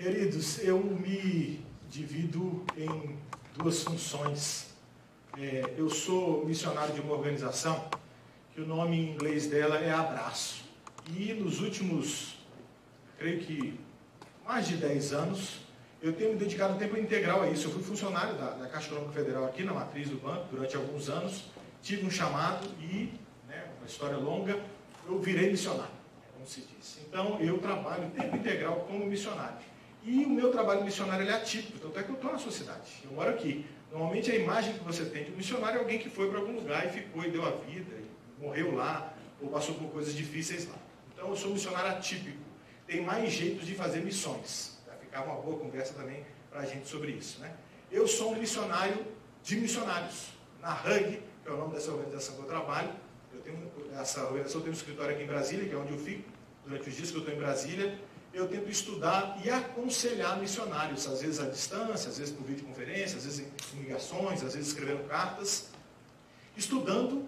Queridos, eu me divido em duas funções. É, eu sou missionário de uma organização que o nome em inglês dela é Abraço. E nos últimos, creio que mais de 10 anos, eu tenho me dedicado tempo integral a isso. Eu fui funcionário da, da Caixa Econômica Federal aqui na matriz do banco durante alguns anos, tive um chamado e, né, uma história longa, eu virei missionário, como se diz. Então, eu trabalho em tempo integral como missionário. E o meu trabalho missionário é atípico, tanto é que eu estou na sua cidade. Eu moro aqui. Normalmente a imagem que você tem de um missionário é alguém que foi para algum lugar e ficou e deu a vida, morreu lá, ou passou por coisas difíceis lá. Então eu sou um missionário atípico. Tem mais jeitos de fazer missões. Vai ficar uma boa conversa também para a gente sobre isso. Né? Eu sou um missionário de missionários. Na HUG, que é o nome dessa organização que eu trabalho, eu tenho, essa organização tem um escritório aqui em Brasília, que é onde eu fico, durante os dias que eu estou em Brasília, eu tento estudar e aconselhar missionários, às vezes à distância, às vezes por videoconferência, às vezes em ligações, às vezes escrevendo cartas, estudando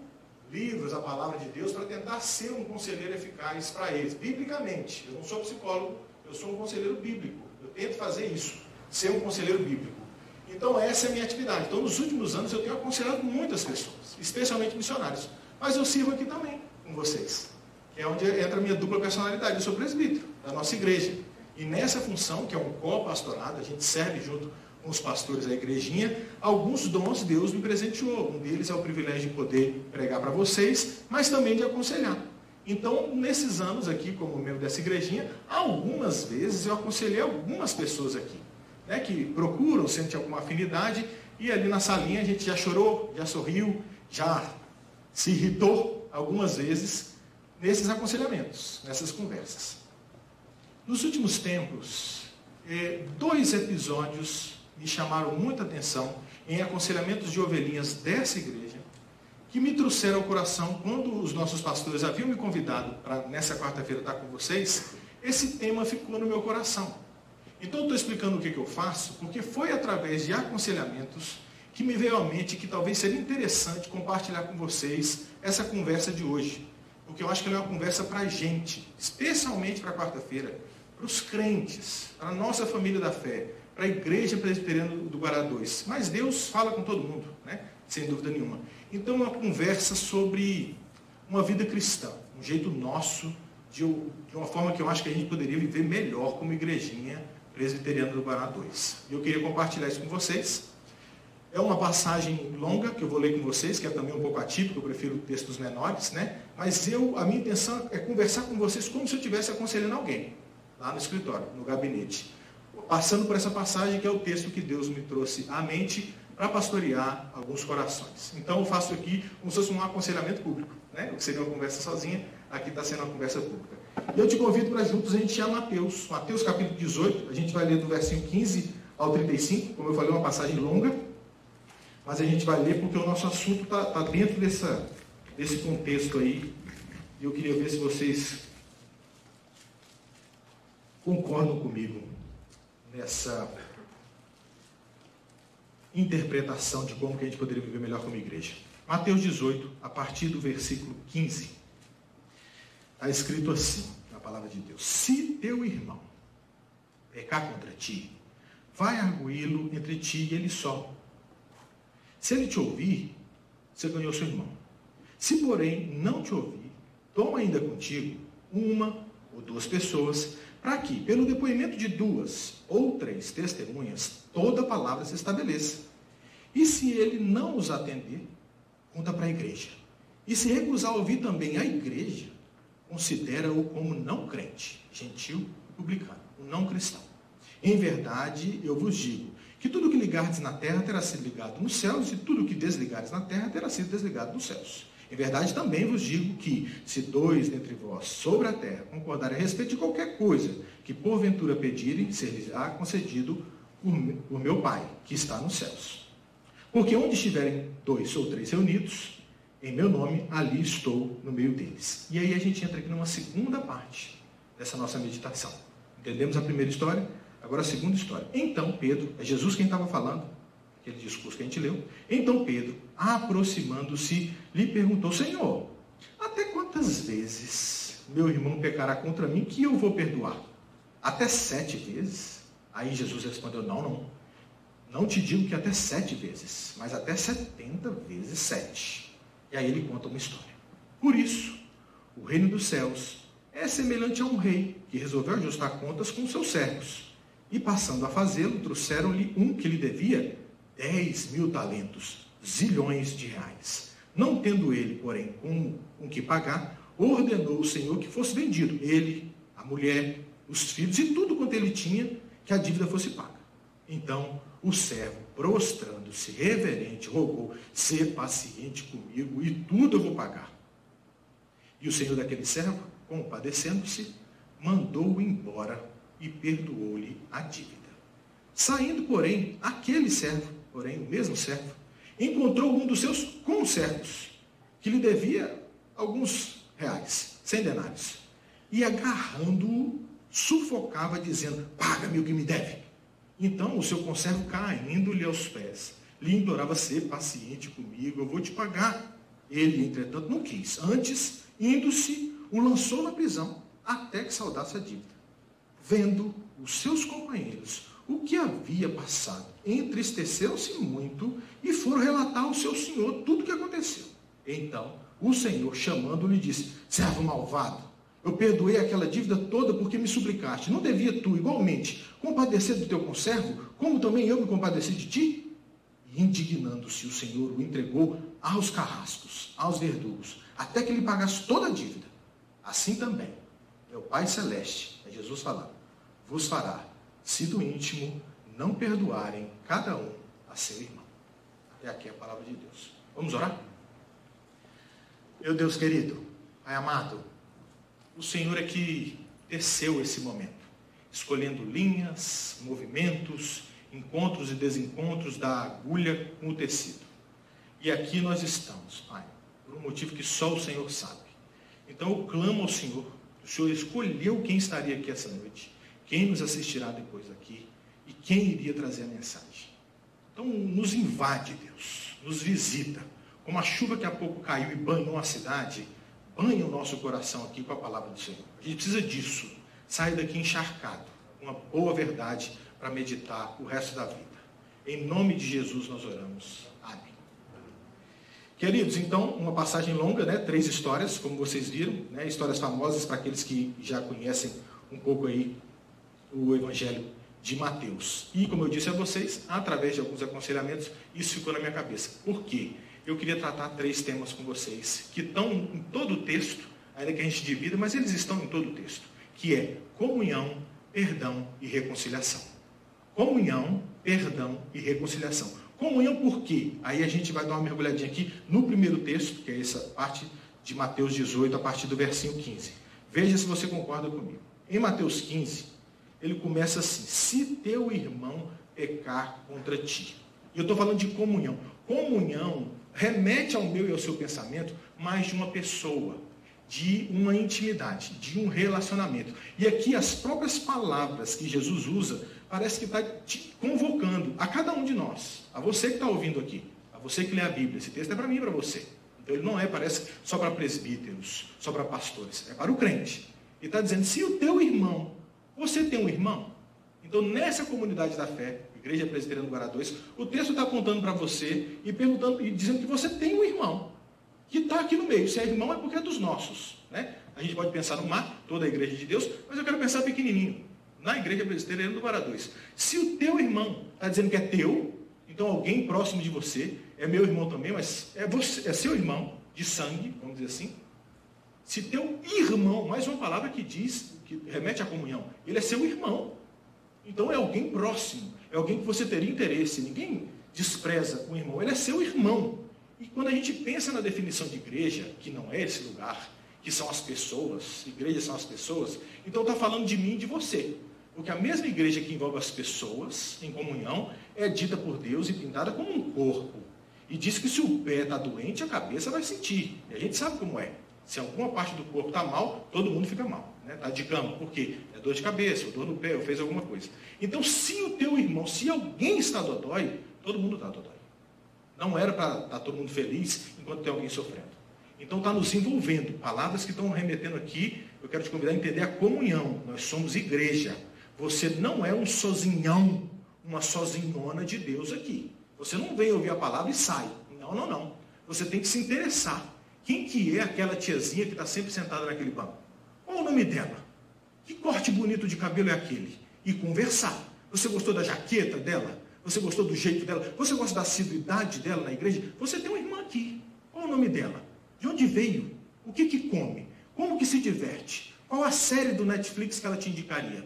livros, a palavra de Deus, para tentar ser um conselheiro eficaz para eles, biblicamente. Eu não sou psicólogo, eu sou um conselheiro bíblico. Eu tento fazer isso, ser um conselheiro bíblico. Então essa é a minha atividade. Então nos últimos anos eu tenho aconselhado muitas pessoas, especialmente missionários. Mas eu sirvo aqui também com vocês, é onde entra a minha dupla personalidade. Eu sou presbítero da nossa igreja. E nessa função, que é um co-pastorado, a gente serve junto com os pastores da igrejinha, alguns dons Deus me presenteou. Um deles é o privilégio de poder pregar para vocês, mas também de aconselhar. Então, nesses anos aqui, como membro dessa igrejinha, algumas vezes eu aconselhei algumas pessoas aqui, né, que procuram, sentem alguma afinidade, e ali na salinha a gente já chorou, já sorriu, já se irritou algumas vezes nesses aconselhamentos, nessas conversas. Nos últimos tempos, é, dois episódios me chamaram muita atenção em aconselhamentos de ovelhinhas dessa igreja, que me trouxeram ao coração quando os nossos pastores haviam me convidado para nessa quarta-feira estar com vocês, esse tema ficou no meu coração. Então estou explicando o que, que eu faço, porque foi através de aconselhamentos que me veio à mente que talvez seria interessante compartilhar com vocês essa conversa de hoje. Porque eu acho que ela é uma conversa para a gente, especialmente para quarta-feira para os crentes, para a nossa família da fé, para a igreja presbiteriana do Guará 2. Mas Deus fala com todo mundo, né? sem dúvida nenhuma. Então, uma conversa sobre uma vida cristã, um jeito nosso, de, uma forma que eu acho que a gente poderia viver melhor como igrejinha presbiteriana do Guará 2. E eu queria compartilhar isso com vocês. É uma passagem longa que eu vou ler com vocês, que é também um pouco atípico, eu prefiro textos menores, né? Mas eu, a minha intenção é conversar com vocês como se eu estivesse aconselhando alguém lá no escritório, no gabinete. Passando por essa passagem que é o texto que Deus me trouxe à mente para pastorear alguns corações. Então eu faço aqui como se fosse um aconselhamento público, né? O que seria uma conversa sozinha, aqui está sendo uma conversa pública. E eu te convido para juntos a gente ir a Mateus, Mateus capítulo 18, a gente vai ler do versículo 15 ao 35, como eu falei, uma passagem longa, mas a gente vai ler porque o nosso assunto está tá dentro dessa, desse contexto aí. E eu queria ver se vocês concordam comigo nessa interpretação de como que a gente poderia viver melhor como igreja. Mateus 18, a partir do versículo 15, está escrito assim, na palavra de Deus: Se teu irmão pecar contra ti, vai arguí-lo entre ti e ele só. Se ele te ouvir, você ganhou seu irmão. Se, porém, não te ouvir, toma ainda contigo uma ou duas pessoas para que, pelo depoimento de duas ou três testemunhas, toda palavra se estabeleça. E se ele não os atender, conta para a igreja. E se recusar ouvir também a igreja, considera-o como não crente, gentil e publicano, um não cristão. Em verdade, eu vos digo que tudo que ligardes na terra terá sido ligado nos céus, e tudo que desligardes na terra terá sido desligado nos céus. Em verdade, também vos digo que, se dois dentre vós sobre a terra concordarem a respeito de qualquer coisa que porventura pedirem, será concedido por meu Pai, que está nos céus. Porque onde estiverem dois ou três reunidos, em meu nome, ali estou no meio deles. E aí a gente entra aqui numa segunda parte dessa nossa meditação. Entendemos a primeira história? Agora a segunda história. Então Pedro, é Jesus quem estava falando, aquele discurso que a gente leu. Então Pedro, aproximando-se, lhe perguntou: Senhor, até quantas vezes meu irmão pecará contra mim que eu vou perdoar? Até sete vezes? Aí Jesus respondeu: Não, não. Não te digo que até sete vezes, mas até setenta vezes sete. E aí ele conta uma história. Por isso, o reino dos céus é semelhante a um rei que resolveu ajustar contas com seus servos. E passando a fazê-lo, trouxeram-lhe um que lhe devia dez mil talentos, zilhões de reais. Não tendo ele, porém, com, com que pagar, ordenou o Senhor que fosse vendido, ele, a mulher, os filhos e tudo quanto ele tinha, que a dívida fosse paga. Então o servo, prostrando-se reverente, rogou: Ser paciente comigo e tudo eu vou pagar. E o senhor daquele servo, compadecendo-se, mandou-o embora e perdoou-lhe a dívida. Saindo, porém, aquele servo, porém, o mesmo servo, encontrou um dos seus conservos, que lhe devia alguns reais, cem denários, e agarrando-o, sufocava, dizendo: Paga-me o que me deve. Então o seu conservo, caindo-lhe aos pés, lhe implorava: Ser paciente comigo, eu vou te pagar. Ele, entretanto, não quis. Antes, indo-se, o lançou na prisão, até que saudasse a dívida. Vendo os seus companheiros o que havia passado, entristeceram-se muito e foram relatar ao seu senhor tudo o que aconteceu. Então, o senhor, chamando-lhe, disse: Servo malvado, eu perdoei aquela dívida toda porque me suplicaste. Não devia tu, igualmente, compadecer do teu conservo, como também eu me compadeci de ti? E indignando-se, o Senhor o entregou aos carrascos, aos verdugos, até que lhe pagasse toda a dívida. Assim também, meu Pai Celeste, é Jesus falando, vos fará se do íntimo não perdoarem cada um a seu irmão. Até aqui a palavra de Deus. Vamos orar? Meu Deus querido, Pai amado, o Senhor é que teceu esse momento, escolhendo linhas, movimentos, encontros e desencontros da agulha com o tecido. E aqui nós estamos, Pai, por um motivo que só o Senhor sabe. Então eu clamo ao Senhor, o Senhor escolheu quem estaria aqui essa noite quem nos assistirá depois aqui e quem iria trazer a mensagem. Então, nos invade, Deus, nos visita. Como a chuva que há pouco caiu e banhou a cidade, banha o nosso coração aqui com a palavra do Senhor. A gente precisa disso. Sair daqui encharcado, com uma boa verdade para meditar o resto da vida. Em nome de Jesus nós oramos. Amém. Queridos, então, uma passagem longa, né? três histórias, como vocês viram, né? histórias famosas para aqueles que já conhecem um pouco aí o Evangelho de Mateus. E, como eu disse a vocês, através de alguns aconselhamentos, isso ficou na minha cabeça. Por quê? Eu queria tratar três temas com vocês, que estão em todo o texto, ainda que a gente divida, mas eles estão em todo o texto, que é comunhão, perdão e reconciliação. Comunhão, perdão e reconciliação. Comunhão por quê? Aí a gente vai dar uma mergulhadinha aqui no primeiro texto, que é essa parte de Mateus 18, a partir do versinho 15. Veja se você concorda comigo. Em Mateus 15, ele começa assim: se teu irmão pecar contra ti. E eu estou falando de comunhão. Comunhão remete ao meu e ao seu pensamento mais de uma pessoa, de uma intimidade, de um relacionamento. E aqui as próprias palavras que Jesus usa, parece que está te convocando a cada um de nós, a você que está ouvindo aqui, a você que lê a Bíblia. Esse texto é para mim e para você. Então ele não é, parece, só para presbíteros, só para pastores, é para o crente. Ele está dizendo: se o teu irmão você tem um irmão? Então, nessa comunidade da fé, Igreja Presbiteriana do Guará 2, o texto está apontando para você e perguntando e dizendo que você tem um irmão que está aqui no meio. Se é irmão, é porque é dos nossos. Né? A gente pode pensar no mar, toda a igreja de Deus, mas eu quero pensar pequenininho, na Igreja Presbiteriana do Guará 2. Se o teu irmão está dizendo que é teu, então alguém próximo de você, é meu irmão também, mas é, você, é seu irmão de sangue, vamos dizer assim. Se teu irmão, mais uma palavra que diz que remete à comunhão, ele é seu irmão. Então é alguém próximo, é alguém que você teria interesse. Ninguém despreza o irmão, ele é seu irmão. E quando a gente pensa na definição de igreja, que não é esse lugar, que são as pessoas, igrejas são as pessoas, então está falando de mim e de você. Porque a mesma igreja que envolve as pessoas em comunhão é dita por Deus e pintada como um corpo. E diz que se o pé está doente, a cabeça vai sentir. E a gente sabe como é. Se alguma parte do corpo está mal, todo mundo fica mal. Né? Tá de cama. Por quê? É dor de cabeça, dor no pé, ou fez alguma coisa. Então, se o teu irmão, se alguém está dodói, todo mundo está dodói. Não era para estar tá todo mundo feliz enquanto tem alguém sofrendo. Então está nos envolvendo. Palavras que estão remetendo aqui, eu quero te convidar a entender a comunhão. Nós somos igreja. Você não é um sozinhão, uma sozinhona de Deus aqui. Você não vem ouvir a palavra e sai. Não, não, não. Você tem que se interessar. Quem que é aquela tiazinha que está sempre sentada naquele banco? Qual o nome dela? Que corte bonito de cabelo é aquele? E conversar. Você gostou da jaqueta dela? Você gostou do jeito dela? Você gosta da assiduidade dela na igreja? Você tem uma irmã aqui. Qual o nome dela? De onde veio? O que que come? Como que se diverte? Qual a série do Netflix que ela te indicaria?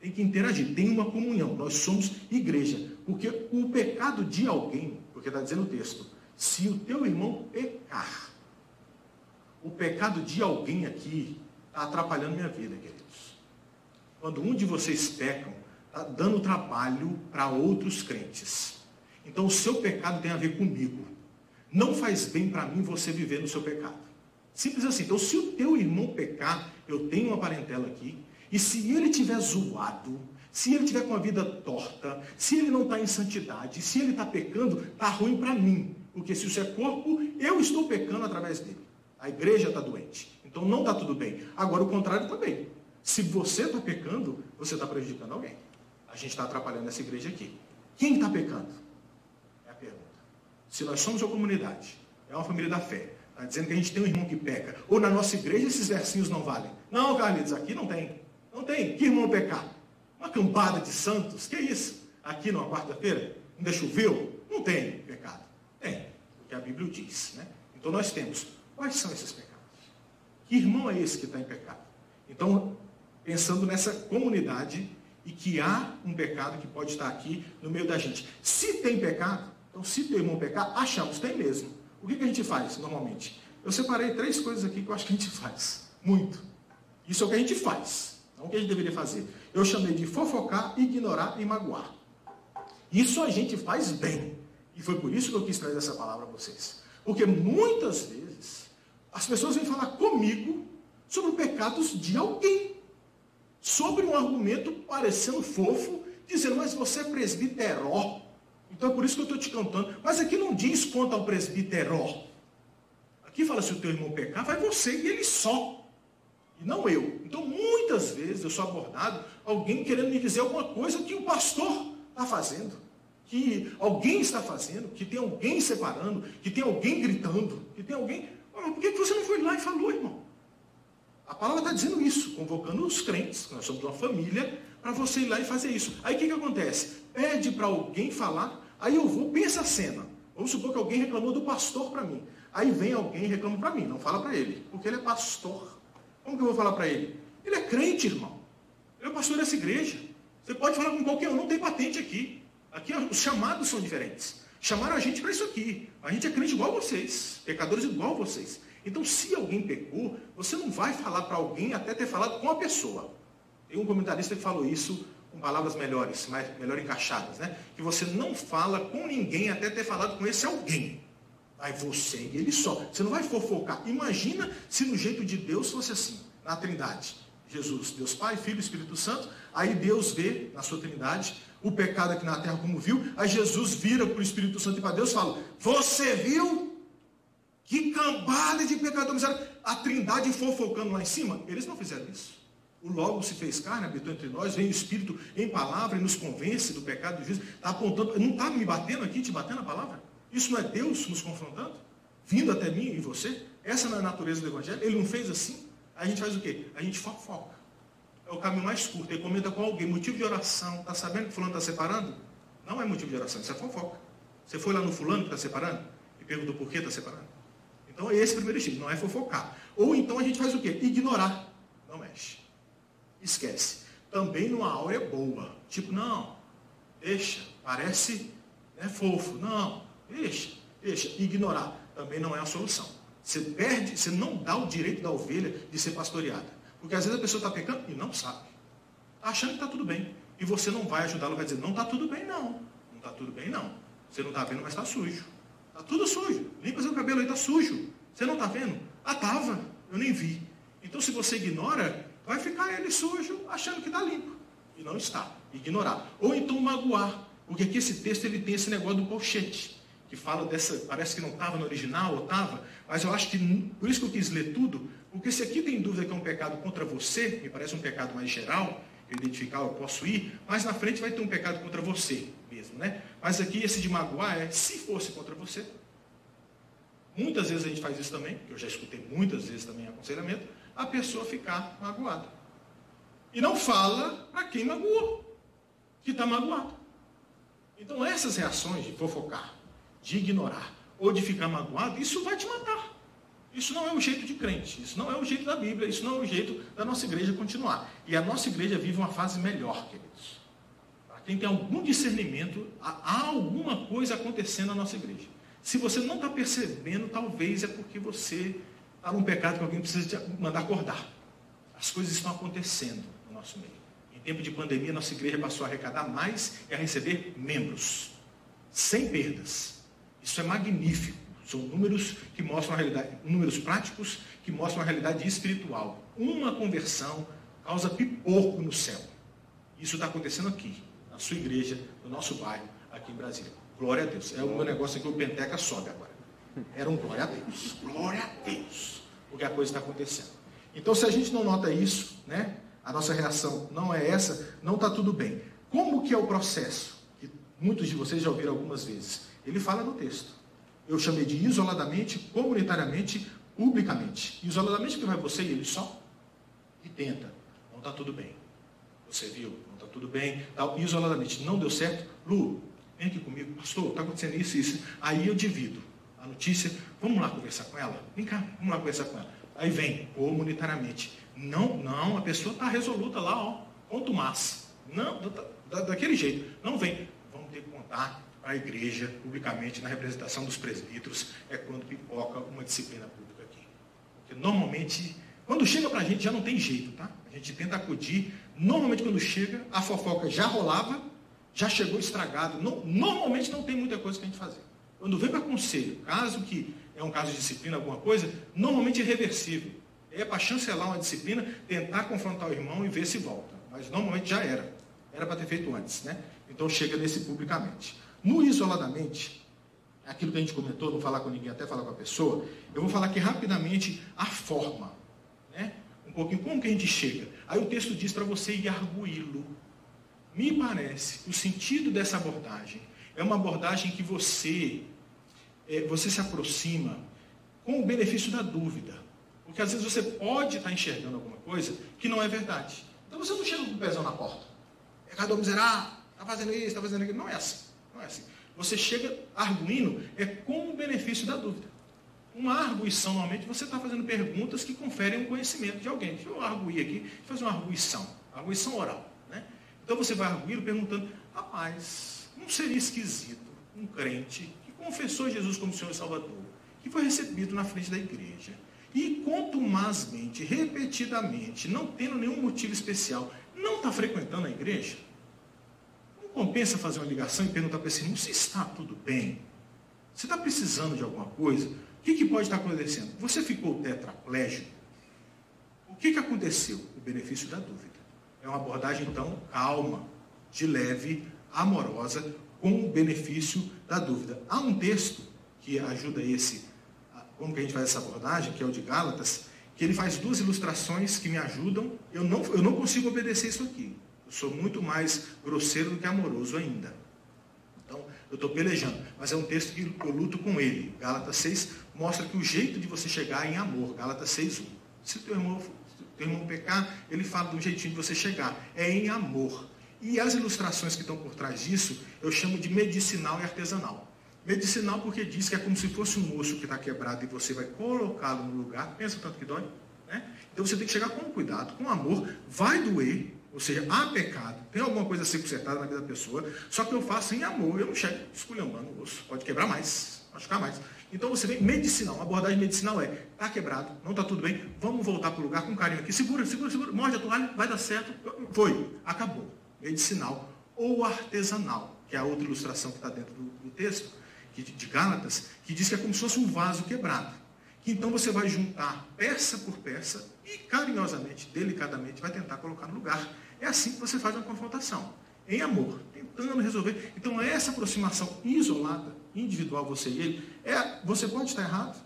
Tem que interagir, tem uma comunhão. Nós somos igreja. Porque o pecado de alguém, porque está dizendo o texto, se o teu irmão pecar, o pecado de alguém aqui está atrapalhando minha vida, queridos. Quando um de vocês pecam, está dando trabalho para outros crentes. Então o seu pecado tem a ver comigo. Não faz bem para mim você viver no seu pecado. Simples assim. Então, se o teu irmão pecar, eu tenho uma parentela aqui, e se ele tiver zoado, se ele tiver com a vida torta, se ele não está em santidade, se ele está pecando, está ruim para mim. Porque se isso é corpo, eu estou pecando através dele. A igreja está doente. Então não está tudo bem. Agora o contrário também. Se você está pecando, você está prejudicando alguém. A gente está atrapalhando essa igreja aqui. Quem está pecando? É a pergunta. Se nós somos uma comunidade, é uma família da fé, está dizendo que a gente tem um irmão que peca, ou na nossa igreja esses versinhos não valem. Não, Carlitos, aqui não tem. Não tem. Que irmão pecar? Uma cambada de santos? Que isso? Aqui numa quarta-feira? Ainda choveu? Não tem pecado. Tem. O que a Bíblia diz. Né? Então nós temos. Quais são esses pecados? Que irmão é esse que está em pecado? Então, pensando nessa comunidade e que há um pecado que pode estar aqui no meio da gente. Se tem pecado, então se teu irmão pecar, achamos, tem mesmo. O que, que a gente faz normalmente? Eu separei três coisas aqui que eu acho que a gente faz. Muito. Isso é o que a gente faz. Não o que a gente deveria fazer. Eu chamei de fofocar, ignorar e magoar. Isso a gente faz bem. E foi por isso que eu quis trazer essa palavra para vocês. Porque muitas vezes as pessoas vêm falar comigo sobre pecados de alguém. Sobre um argumento parecendo fofo, dizendo, mas você é presbiteró. Então é por isso que eu estou te cantando. Mas aqui não diz quanto ao presbiteró. Aqui fala, se o teu irmão pecar, vai você e ele só. E não eu. Então, muitas vezes eu sou abordado alguém querendo me dizer alguma coisa que o pastor está fazendo, que alguém está fazendo, que tem alguém separando, que tem alguém gritando, que tem alguém. Mas por que você não foi lá e falou, irmão? A palavra está dizendo isso, convocando os crentes, nós somos uma família, para você ir lá e fazer isso. Aí o que, que acontece? Pede para alguém falar, aí eu vou, pensa a cena. Vamos supor que alguém reclamou do pastor para mim. Aí vem alguém e reclama para mim, não fala para ele, porque ele é pastor. Como que eu vou falar para ele? Ele é crente, irmão. Ele é pastor dessa igreja. Você pode falar com qualquer um, não tem patente aqui. Aqui os chamados são diferentes. Chamaram a gente para isso aqui. A gente é crente igual vocês, pecadores igual vocês. Então, se alguém pecou, você não vai falar para alguém até ter falado com a pessoa. Tem um comentarista que falou isso com palavras melhores, mais, melhor encaixadas, né? Que você não fala com ninguém até ter falado com esse alguém. Aí você e ele só. Você não vai fofocar. Imagina se no jeito de Deus fosse assim, na Trindade. Jesus, Deus Pai, Filho Espírito Santo. Aí Deus vê na sua Trindade o pecado aqui na terra como viu. Aí Jesus vira para o Espírito Santo e para Deus fala: Você viu? Que cambada de pecador miserável. A Trindade fofocando lá em cima. Eles não fizeram isso. O Logo se fez carne, habitou entre nós, vem o Espírito em palavra e nos convence do pecado de Jesus. Está apontando, não está me batendo aqui, te batendo a palavra? Isso não é Deus nos confrontando? Vindo até mim e você? Essa não é a natureza do Evangelho? Ele não fez assim? A gente faz o quê? A gente fofoca. É o caminho mais curto. Ele comenta com alguém. Motivo de oração. Está sabendo que fulano está separando? Não é motivo de oração, isso é fofoca. Você foi lá no fulano que está separando? E perguntou por que está separando? Então é esse o primeiro estilo, não é fofocar. Ou então a gente faz o quê? Ignorar. Não mexe. Esquece. Também numa áurea boa. Tipo, não, deixa, parece né, fofo. Não, Deixa, deixa. Ignorar também não é a solução. Você perde, você não dá o direito da ovelha de ser pastoreada. Porque às vezes a pessoa está pecando e não sabe. Está achando que está tudo bem. E você não vai ajudá-la, vai dizer, não está tudo bem não. Não está tudo bem não. Você não está vendo, mas está sujo. Está tudo sujo. Limpa seu cabelo aí, está sujo. Você não está vendo? Ah, estava. Eu nem vi. Então se você ignora, vai ficar ele sujo, achando que está limpo. E não está. Ignorar. Ou então magoar. Porque aqui esse texto ele tem esse negócio do colchete que fala dessa, parece que não estava no original, ou estava, mas eu acho que, por isso que eu quis ler tudo, porque se aqui tem dúvida que é um pecado contra você, me parece um pecado mais geral, eu identificar, eu posso ir, mas na frente vai ter um pecado contra você mesmo, né? Mas aqui esse de magoar é se fosse contra você. Muitas vezes a gente faz isso também, eu já escutei muitas vezes também aconselhamento, a pessoa ficar magoada. E não fala para quem magoou, que está magoado. Então essas reações de fofocar, de ignorar ou de ficar magoado, isso vai te matar. Isso não é o jeito de crente, isso não é o jeito da Bíblia, isso não é o jeito da nossa igreja continuar. E a nossa igreja vive uma fase melhor, queridos. Quem tem algum discernimento, há alguma coisa acontecendo na nossa igreja. Se você não está percebendo, talvez é porque você está num pecado que alguém precisa te mandar acordar. As coisas estão acontecendo no nosso meio. Em tempo de pandemia, nossa igreja passou a arrecadar mais e a receber membros, sem perdas. Isso é magnífico. São números que mostram a realidade, números práticos que mostram a realidade espiritual. Uma conversão causa pipoco no céu. Isso está acontecendo aqui, na sua igreja, no nosso bairro, aqui em Brasília. Glória a Deus. É o meu negócio aqui, o Penteca sobe agora. Era um glória a Deus. Glória a Deus. Porque a coisa está acontecendo. Então, se a gente não nota isso, né? A nossa reação não é essa, não está tudo bem. Como que é o processo? Que muitos de vocês já ouviram algumas vezes. Ele fala no texto. Eu chamei de isoladamente, comunitariamente, publicamente. Isoladamente porque vai você e ele só e tenta. Não está tudo bem. Você viu? Não está tudo bem. Tal. Isoladamente. Não deu certo. Lu, vem aqui comigo. Pastor, está acontecendo isso e isso. Aí eu divido a notícia. Vamos lá conversar com ela? Vem cá, vamos lá conversar com ela. Aí vem, comunitariamente. Não, não, a pessoa está resoluta lá, ó. Quanto mais. Não, da, da, daquele jeito. Não vem. Vamos ter que contar a igreja, publicamente, na representação dos presbíteros, é quando pipoca uma disciplina pública aqui. Porque normalmente, quando chega para a gente, já não tem jeito, tá? A gente tenta acudir. Normalmente, quando chega, a fofoca já rolava, já chegou estragado. Normalmente, não tem muita coisa que a gente fazer. Quando vem para conselho, caso que é um caso de disciplina, alguma coisa, normalmente é reversível. É para chancelar uma disciplina, tentar confrontar o irmão e ver se volta. Mas normalmente já era. Era para ter feito antes, né? Então chega nesse publicamente. No isoladamente, aquilo que a gente comentou, não falar com ninguém, até falar com a pessoa, eu vou falar aqui rapidamente a forma. Né? Um pouquinho como que a gente chega. Aí o texto diz para você ir arguí-lo. Me parece que o sentido dessa abordagem é uma abordagem que você, é, você se aproxima com o benefício da dúvida. Porque às vezes você pode estar enxergando alguma coisa que não é verdade. Então você não chega com o pezão na porta. Pecador miserável, está fazendo isso, está fazendo aquilo. Não é assim. Você chega arguindo é com o benefício da dúvida. Uma arguição, normalmente, você está fazendo perguntas que conferem um conhecimento de alguém. Deixa eu arguir aqui, fazer uma arguição, arguição oral. Né? Então você vai arguir perguntando, rapaz, não seria esquisito um crente que confessou Jesus como Senhor e Salvador, que foi recebido na frente da igreja, e contumazmente, repetidamente, não tendo nenhum motivo especial, não está frequentando a igreja? Compensa fazer uma ligação e perguntar para esse irmão se está tudo bem. Você está precisando de alguma coisa? O que, que pode estar acontecendo? Você ficou tetraplégico? O que, que aconteceu? O benefício da dúvida. É uma abordagem, então, calma, de leve, amorosa, com o benefício da dúvida. Há um texto que ajuda esse, como que a gente faz essa abordagem, que é o de Gálatas, que ele faz duas ilustrações que me ajudam. Eu não, eu não consigo obedecer isso aqui. Eu sou muito mais grosseiro do que amoroso ainda. Então, eu estou pelejando. Mas é um texto que eu luto com ele. Gálatas 6 mostra que o jeito de você chegar é em amor. Gálatas 6, 1. Se teu irmão, teu irmão pecar, ele fala do jeitinho de você chegar. É em amor. E as ilustrações que estão por trás disso, eu chamo de medicinal e artesanal. Medicinal porque diz que é como se fosse um osso que está quebrado e você vai colocá-lo no lugar. Pensa tanto que dói. Né? Então você tem que chegar com cuidado, com amor. Vai doer, ou seja, há pecado, tem alguma coisa a ser consertada na vida da pessoa, só que eu faço em amor, eu não chego esculhambando o osso, pode quebrar mais, machucar mais. Então você vem medicinal, uma abordagem medicinal é, está quebrado, não está tudo bem, vamos voltar para o lugar com carinho aqui, segura, segura, segura, morde a toalha, vai dar certo, foi, acabou. Medicinal ou artesanal, que é a outra ilustração que está dentro do, do texto, que, de Gálatas, que diz que é como se fosse um vaso quebrado. Que então você vai juntar peça por peça e carinhosamente, delicadamente, vai tentar colocar no lugar. É assim que você faz uma confrontação. Em amor, tentando resolver. Então, essa aproximação isolada, individual, você e ele, é, você pode estar errado,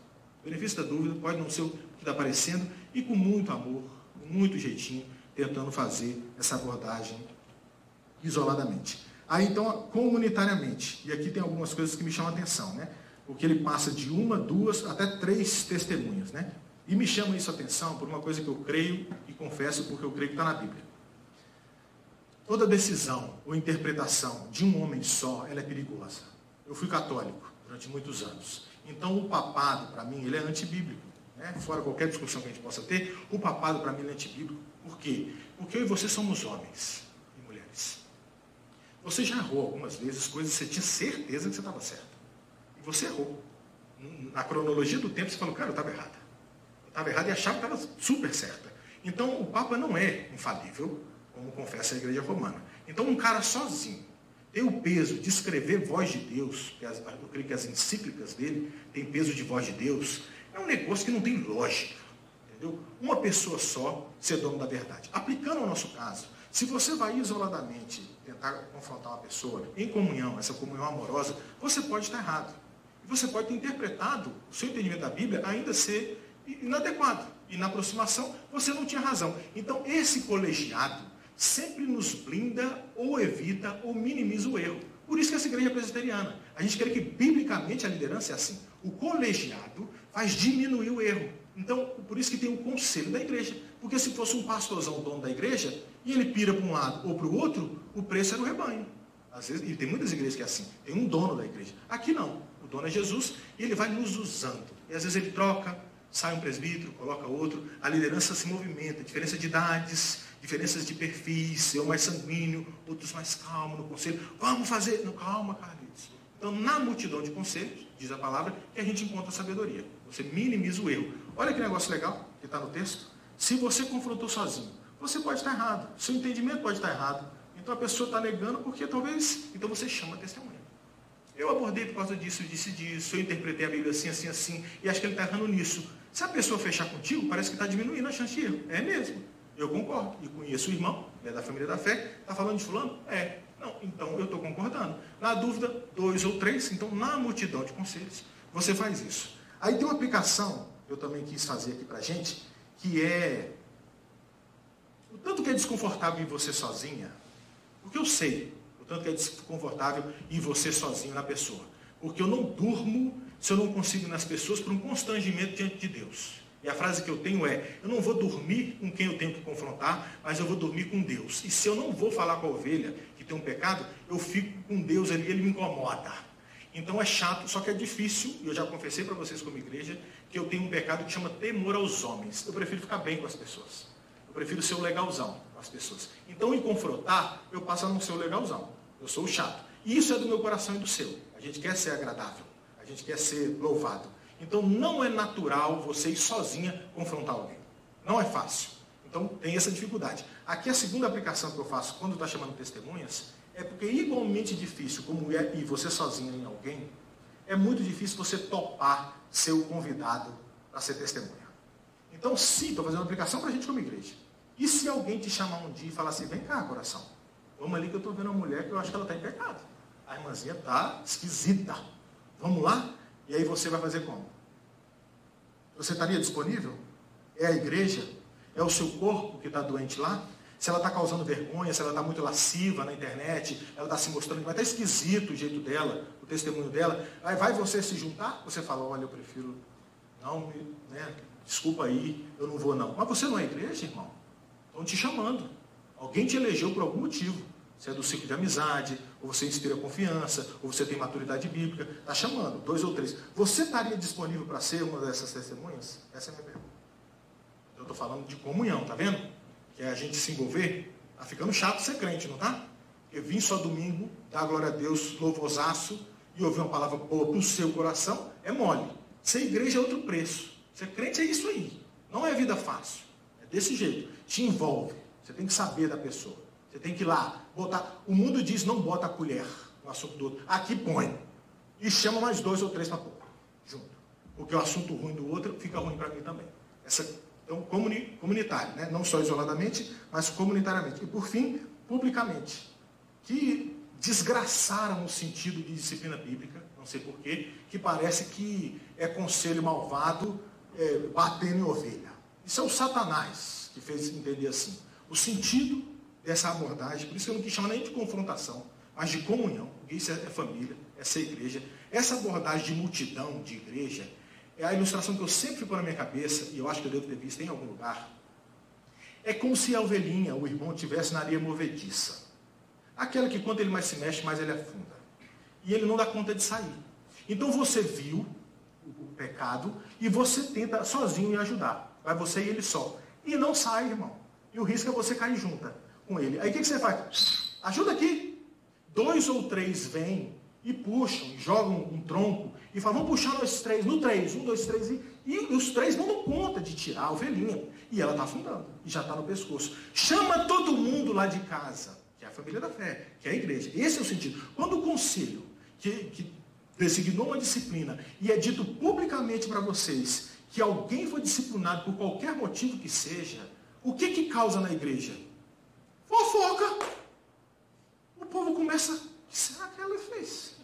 benefício da dúvida, pode não ser o que está aparecendo, e com muito amor, muito jeitinho, tentando fazer essa abordagem isoladamente. Aí então, comunitariamente, e aqui tem algumas coisas que me chamam a atenção, né? Porque ele passa de uma, duas, até três testemunhas, né? E me chama isso a atenção por uma coisa que eu creio e confesso porque eu creio que está na Bíblia. Toda decisão ou interpretação de um homem só, ela é perigosa. Eu fui católico durante muitos anos. Então o papado, para mim, ele é antibíblico. Né? Fora qualquer discussão que a gente possa ter, o papado, para mim, é antibíblico. Por quê? Porque eu e você somos homens e mulheres. Você já errou algumas vezes coisas que você tinha certeza que você estava certo. E você errou. Na cronologia do tempo, você falou, cara, eu estava errada. Eu estava errada e achava que estava super certa. Então, o Papa não é infalível, como confessa a Igreja Romana. Então, um cara sozinho tem o peso de escrever voz de Deus, eu creio que as encíclicas dele têm peso de voz de Deus, é um negócio que não tem lógica. Entendeu? Uma pessoa só ser dono da verdade. Aplicando ao nosso caso, se você vai isoladamente tentar confrontar uma pessoa em comunhão, essa comunhão amorosa, você pode estar errado. Você pode ter interpretado o seu entendimento da Bíblia ainda ser inadequado. E na aproximação você não tinha razão. Então, esse colegiado sempre nos blinda ou evita ou minimiza o erro. Por isso que essa igreja é presbiteriana. A gente quer que, biblicamente, a liderança é assim. O colegiado faz diminuir o erro. Então, por isso que tem o conselho da igreja. Porque se fosse um pastorzão dono da igreja, e ele pira para um lado ou para o outro, o preço era o rebanho. Às vezes, e tem muitas igrejas que é assim. Tem um dono da igreja. Aqui não. O dono é Jesus e ele vai nos usando. E às vezes ele troca, sai um presbítero, coloca outro. A liderança se movimenta. Diferença de idades, diferenças de perfis, eu mais sanguíneo, outros mais calmo no conselho. Vamos fazer. Não, calma, Carlitos. Então, na multidão de conselhos, diz a palavra, que a gente encontra sabedoria. Você minimiza o erro. Olha que negócio legal que está no texto. Se você confrontou sozinho, você pode estar errado. Seu entendimento pode estar errado. Então a pessoa está negando porque talvez. Então você chama a testemunha. Eu abordei por causa disso, disse disso, eu interpretei a Bíblia assim, assim, assim, e acho que ele está errando nisso. Se a pessoa fechar contigo, parece que está diminuindo a chance de erro. É mesmo. Eu concordo. E conheço o irmão, é da família da fé, está falando de fulano? É. Não, então eu estou concordando. Na dúvida, dois ou três, então na multidão de conselhos, você faz isso. Aí tem uma aplicação, eu também quis fazer aqui para a gente, que é o tanto que é desconfortável em você sozinha, porque eu sei o tanto que é desconfortável em você sozinho na pessoa. Porque eu não durmo se eu não consigo nas pessoas por um constrangimento diante de Deus. E a frase que eu tenho é: eu não vou dormir com quem eu tenho que confrontar, mas eu vou dormir com Deus. E se eu não vou falar com a ovelha que tem um pecado, eu fico com Deus ali, ele me incomoda. Então é chato, só que é difícil, e eu já confessei para vocês como igreja, que eu tenho um pecado que chama temor aos homens. Eu prefiro ficar bem com as pessoas. Eu prefiro ser o legalzão com as pessoas. Então, em confrontar, eu passo a não ser o legalzão. Eu sou o chato. E isso é do meu coração e do seu. A gente quer ser agradável. A gente quer ser louvado. Então não é natural você ir sozinha confrontar alguém. Não é fácil. Então tem essa dificuldade. Aqui a segunda aplicação que eu faço quando está chamando testemunhas é porque igualmente difícil como é ir você sozinha em alguém, é muito difícil você topar ser o convidado para ser testemunha. Então sim, estou fazendo uma aplicação para a gente como igreja. E se alguém te chamar um dia e falar assim, vem cá, coração, vamos ali que eu estou vendo uma mulher que eu acho que ela está em pecado. A irmãzinha está esquisita. Vamos lá? E aí você vai fazer como? Você estaria disponível? É a igreja? É o seu corpo que está doente lá? Se ela está causando vergonha, se ela está muito lasciva na internet, ela está se mostrando, vai estar esquisito o jeito dela, o testemunho dela. Aí vai você se juntar? Você fala, olha, eu prefiro não, né, desculpa aí, eu não vou não. Mas você não é igreja, irmão? Estão te chamando. Alguém te elegeu por algum motivo. Você é do ciclo de amizade, ou você inspira confiança, ou você tem maturidade bíblica. Está chamando, dois ou três. Você estaria disponível para ser uma dessas testemunhas? Essa é a minha pergunta. Eu estou falando de comunhão, tá vendo? Que é a gente se envolver. Está ficando chato ser crente, não tá? Eu vim só domingo, dar glória a Deus, louvosaço, e ouvir uma palavra boa para o seu coração, é mole. Ser igreja é outro preço. Ser crente é isso aí. Não é vida fácil. É desse jeito. Te envolve. Você tem que saber da pessoa. Você tem que ir lá, botar. O mundo diz não bota a colher no assunto do outro. Aqui põe. E chama mais dois ou três para pôr. Junto. Porque o assunto ruim do outro fica ruim para mim também. Essa, então, comuni, comunitário, né? não só isoladamente, mas comunitariamente. E por fim, publicamente. Que desgraçaram o sentido de disciplina bíblica, não sei porquê, que parece que é conselho malvado é, batendo em ovelha. Isso é o Satanás que fez entender assim. o sentido dessa abordagem, por isso que eu não quis chamar nem de confrontação, mas de comunhão, isso é família, essa é igreja. Essa abordagem de multidão, de igreja, é a ilustração que eu sempre ficou na minha cabeça, e eu acho que eu devo ter visto em algum lugar. É como se a ovelhinha, o irmão, estivesse na areia movediça. Aquela que quanto ele mais se mexe, mais ele afunda. E ele não dá conta de sair. Então você viu o pecado e você tenta sozinho ajudar. Vai você e ele só. E não sai, irmão. E o risco é você cair junto com ele. Aí o que, que você faz? Ajuda aqui. Dois ou três vêm e puxam, jogam um tronco e falam, vamos puxar nós três, no três, um, dois, três, e, e os três não dão conta de tirar a ovelhinha. E ela está afundando, e já está no pescoço. Chama todo mundo lá de casa, que é a família da fé, que é a igreja. Esse é o sentido. Quando o conselho, que, que designou uma disciplina, e é dito publicamente para vocês que alguém foi disciplinado por qualquer motivo que seja, o que que causa na igreja? Fofoca. O povo começa, o que será que ela fez?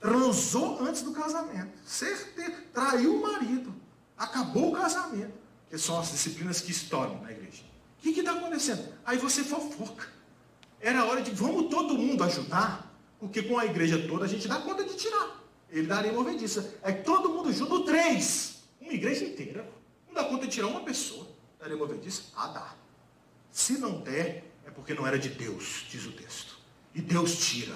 Transou antes do casamento. Certeza. Traiu o marido. Acabou o casamento. Que são as disciplinas que estouram na igreja. O que está acontecendo? Aí você fofoca. Era hora de vamos todo mundo ajudar, porque com a igreja toda a gente dá conta de tirar. Ele daria uma movediça. É todo mundo junto, três. Uma igreja inteira. Não dá conta de tirar uma pessoa. Daria movediça? Ah, dá. Se não der, é porque não era de Deus, diz o texto. E Deus tira.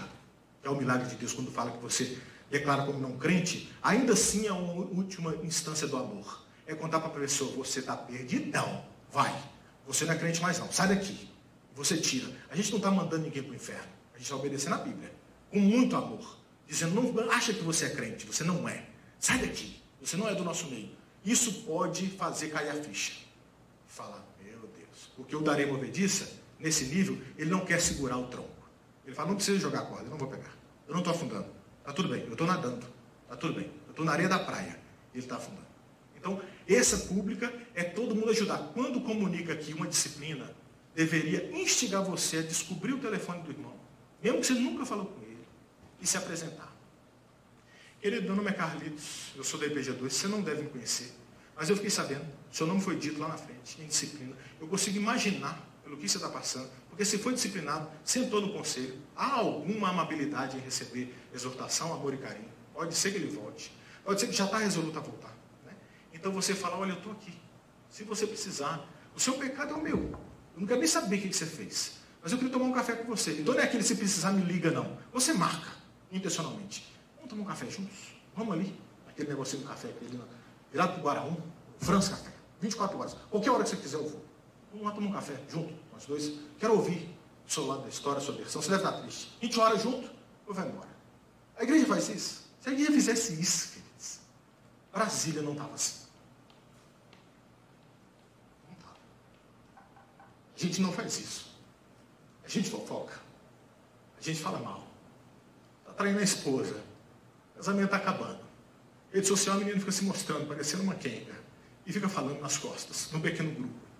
É o milagre de Deus quando fala que você declara como não crente, ainda assim é uma última instância do amor. É contar para a pessoa, você está perdidão, vai. Você não é crente mais não, sai daqui. Você tira. A gente não está mandando ninguém para o inferno. A gente está obedecendo a Bíblia. Com muito amor. Dizendo, não acha que você é crente, você não é. Sai daqui. Você não é do nosso meio. Isso pode fazer cair a ficha. Fala, meu Deus. Porque o darei movediça, nesse nível, ele não quer segurar o tronco. Ele fala, não precisa jogar corda, eu não vou pegar. Eu não estou afundando. Está tudo bem, eu estou nadando. Está tudo bem. Eu estou na areia da praia. Ele está afundando. Então, essa pública é todo mundo ajudar. Quando comunica aqui uma disciplina, deveria instigar você a descobrir o telefone do irmão, mesmo que você nunca falou com ele, e se apresentar. Querido, meu nome é Carlitos, eu sou da IPG2, você não deve me conhecer, mas eu fiquei sabendo, seu nome foi dito lá na frente, em disciplina. Eu consigo imaginar pelo que você está passando, porque se foi disciplinado, sentou no conselho, há alguma amabilidade em receber exortação, amor e carinho. Pode ser que ele volte. Pode ser que já está resoluto a voltar. Né? Então você fala, olha, eu estou aqui. Se você precisar, o seu pecado é o meu. Eu não quero nem saber o que você fez. Mas eu queria tomar um café com você. Então não é aquele se precisar me liga, não. Você marca, intencionalmente. Vamos tomar um café juntos? Vamos ali. Aquele negocinho do café, aquele virado para o Guaraum, França Café. 24 horas. Qualquer hora que você quiser, eu vou. Vamos lá tomar um café junto, nós dois. Quero ouvir o seu lado da história, a sua versão. Você deve estar triste. 20 horas junto, eu vou embora. A igreja faz isso. Se a igreja fizesse isso, queridos, Brasília não estava assim. Não estava. A gente não faz isso. A gente fofoca. A gente fala mal. Está traindo a esposa. O casamento está acabando. Rede social, o menino fica se mostrando, parecendo uma quenga. E fica falando nas costas, num pequeno grupo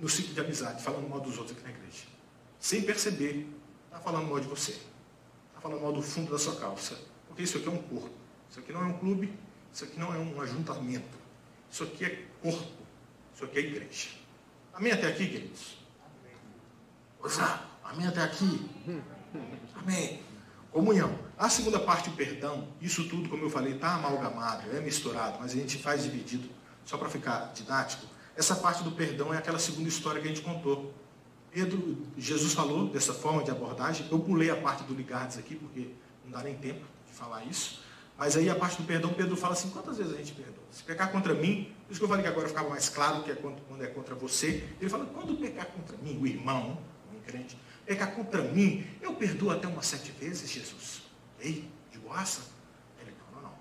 no ciclo de amizade, falando mal dos outros aqui na igreja. Sem perceber, está falando mal de você. Está falando mal do fundo da sua calça. Porque isso aqui é um corpo. Isso aqui não é um clube. Isso aqui não é um ajuntamento. Isso aqui é corpo. Isso aqui é igreja. Amém até aqui, queridos? Pois é. Amém até aqui? Amém. Comunhão. A segunda parte, o perdão, isso tudo, como eu falei, está amalgamado, é misturado, mas a gente faz dividido, só para ficar didático. Essa parte do perdão é aquela segunda história que a gente contou. Pedro, Jesus falou dessa forma de abordagem. Eu pulei a parte do ligardes aqui, porque não dá nem tempo de falar isso. Mas aí a parte do perdão, Pedro fala assim, quantas vezes a gente perdoa? Se pecar contra mim, por isso que eu falei que agora ficava mais claro que é quando, quando é contra você. Ele fala, quando pecar contra mim, o irmão, o crente, pecar contra mim, eu perdoo até umas sete vezes, Jesus. Ei, de boaça? Ele, não, não, não.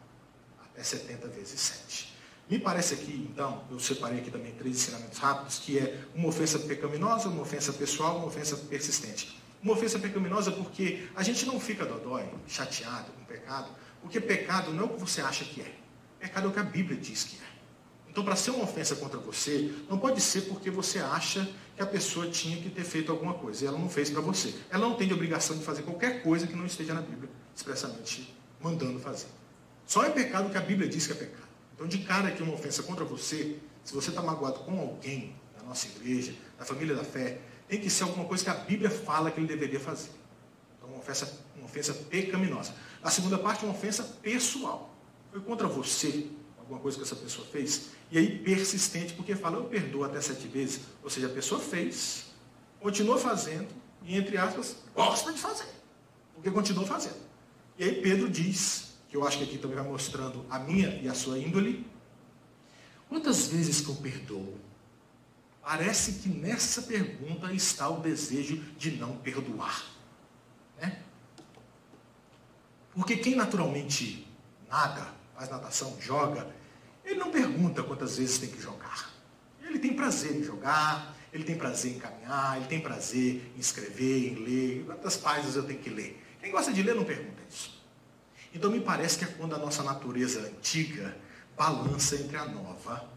Até setenta vezes sete. Me parece aqui, então, eu separei aqui também três ensinamentos rápidos, que é uma ofensa pecaminosa, uma ofensa pessoal, uma ofensa persistente. Uma ofensa pecaminosa porque a gente não fica dodói, chateado com pecado, porque pecado não é o que você acha que é. Pecado é o que a Bíblia diz que é. Então, para ser uma ofensa contra você, não pode ser porque você acha que a pessoa tinha que ter feito alguma coisa e ela não fez para você. Ela não tem de obrigação de fazer qualquer coisa que não esteja na Bíblia expressamente mandando fazer. Só é pecado que a Bíblia diz que é pecado. Então, de cara que uma ofensa contra você, se você está magoado com alguém, tá? nossa igreja, da família da fé, tem que ser alguma coisa que a Bíblia fala que ele deveria fazer. Então, uma ofensa, uma ofensa pecaminosa. A segunda parte é uma ofensa pessoal. Foi contra você, alguma coisa que essa pessoa fez. E aí, persistente, porque fala, eu perdoo até sete vezes. Ou seja, a pessoa fez, continua fazendo, e entre aspas, gosta de fazer. Porque continua fazendo. E aí Pedro diz, que eu acho que aqui também vai mostrando a minha e a sua índole. Quantas vezes que eu perdoo? Parece que nessa pergunta está o desejo de não perdoar. Né? Porque quem naturalmente nada, faz natação, joga, ele não pergunta quantas vezes tem que jogar. Ele tem prazer em jogar, ele tem prazer em caminhar, ele tem prazer em escrever, em ler. Quantas páginas eu tenho que ler? Quem gosta de ler não pergunta isso. Então me parece que é quando a nossa natureza antiga balança entre a nova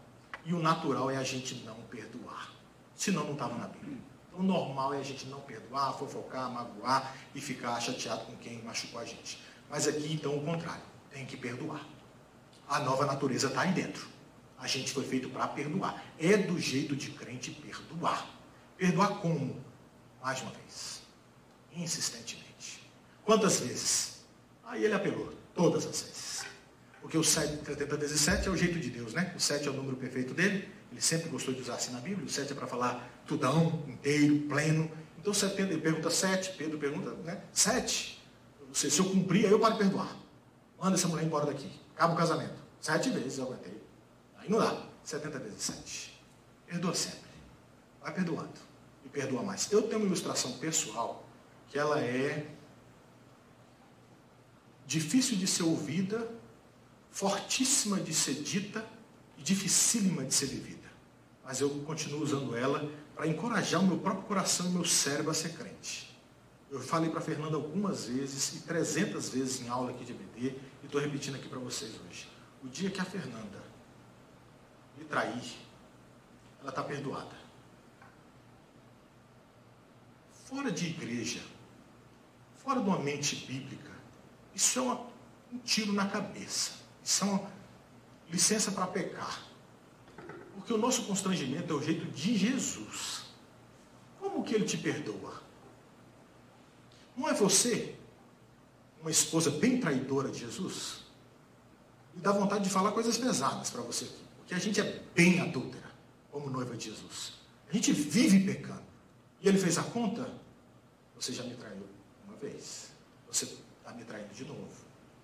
e o natural é a gente não perdoar. Senão não estava na Bíblia. O normal é a gente não perdoar, fofocar, magoar e ficar chateado com quem machucou a gente. Mas aqui, então, o contrário. Tem que perdoar. A nova natureza está aí dentro. A gente foi feito para perdoar. É do jeito de crente perdoar. Perdoar como? Mais uma vez. Insistentemente. Quantas vezes? Aí ele apelou. Todas as vezes. Porque o 7, 70 vezes 7 é o jeito de Deus, né? O 7 é o número perfeito dele. Ele sempre gostou de usar assim na Bíblia. O 7 é para falar tudão, inteiro, pleno. Então 70, ele pergunta 7, Pedro pergunta, né? 7. Se, se eu cumprir, aí eu paro de perdoar. Manda essa mulher embora daqui. Acaba o casamento. Sete vezes eu aguentei. Aí não dá. 70 vezes 7. Perdoa sempre. Vai perdoando. E perdoa mais. Eu tenho uma ilustração pessoal que ela é difícil de ser ouvida, fortíssima de ser dita e dificílima de ser vivida. Mas eu continuo usando ela para encorajar o meu próprio coração e o meu cérebro a ser crente. Eu falei para Fernanda algumas vezes e 300 vezes em aula aqui de EBD e estou repetindo aqui para vocês hoje. O dia que a Fernanda me trair, ela está perdoada. Fora de igreja, fora de uma mente bíblica, isso é uma, um tiro na cabeça. Isso é uma licença para pecar. Porque o nosso constrangimento é o jeito de Jesus. Como que ele te perdoa? Não é você uma esposa bem traidora de Jesus? Dá vontade de falar coisas pesadas para você aqui. Porque a gente é bem adúltera, como noiva de Jesus. A gente vive pecando. E ele fez a conta? Você já me traiu uma vez. Você está me traindo de novo.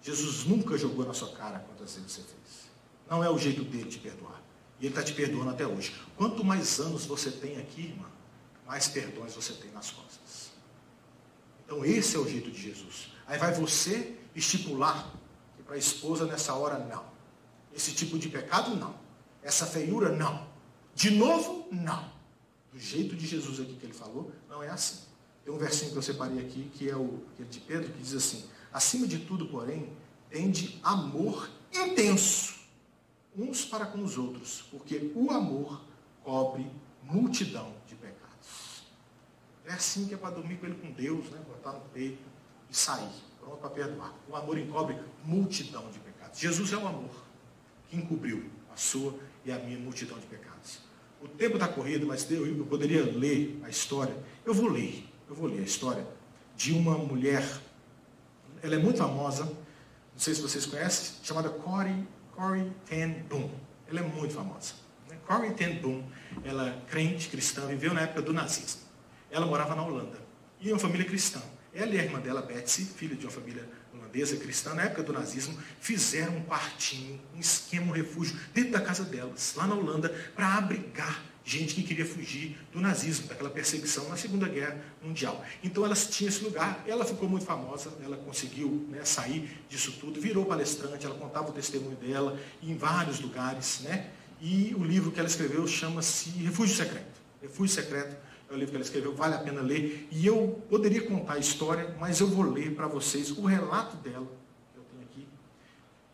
Jesus nunca jogou na sua cara quantas vezes você fez. Não é o jeito dele te perdoar. E ele está te perdoando até hoje. Quanto mais anos você tem aqui, irmã, mais perdões você tem nas costas. Então esse é o jeito de Jesus. Aí vai você estipular para a esposa nessa hora não. Esse tipo de pecado não. Essa feiura não. De novo, não. Do jeito de Jesus aqui que ele falou, não é assim. Tem um versinho que eu separei aqui, que é o é de Pedro, que diz assim: Acima de tudo, porém, tende amor intenso uns para com os outros, porque o amor cobre multidão de pecados. É assim que é para dormir com ele com Deus, né? botar no peito e sair, pronto para perdoar. O amor encobre multidão de pecados. Jesus é o amor que encobriu a sua e a minha multidão de pecados. O tempo está corrido, mas eu poderia ler a história. Eu vou ler. Eu vou ler a história de uma mulher, ela é muito famosa, não sei se vocês conhecem, chamada Corey, Corey Ten Boom. Ela é muito famosa. Né? Corey Ten Boom, ela é crente, cristã, viveu na época do nazismo. Ela morava na Holanda. E uma família cristã. Ela e a irmã dela, Betsy, filha de uma família holandesa cristã, na época do nazismo, fizeram um quartinho, um esquema, um refúgio dentro da casa delas, lá na Holanda, para abrigar gente que queria fugir do nazismo, daquela perseguição na Segunda Guerra Mundial. Então elas tinham esse lugar, ela ficou muito famosa, ela conseguiu né, sair disso tudo, virou palestrante, ela contava o testemunho dela em vários lugares, né? E o livro que ela escreveu chama-se Refúgio Secreto. Refúgio Secreto é o livro que ela escreveu, vale a pena ler. E eu poderia contar a história, mas eu vou ler para vocês o relato dela